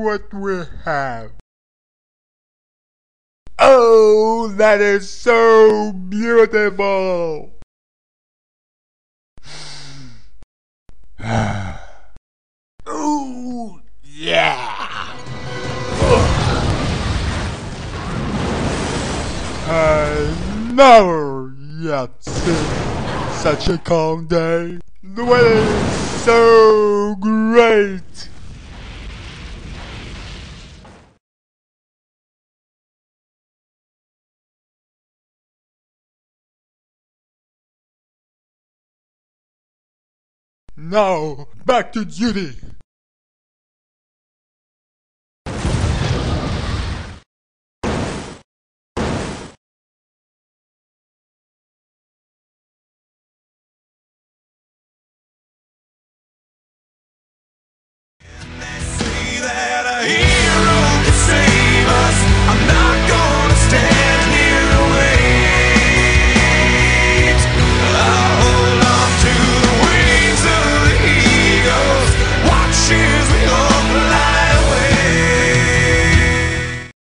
what we have. Oh, that is so beautiful! Ooh, yeah! Uh, I never yet seen such a calm day. The weather is so great. Now, back to duty.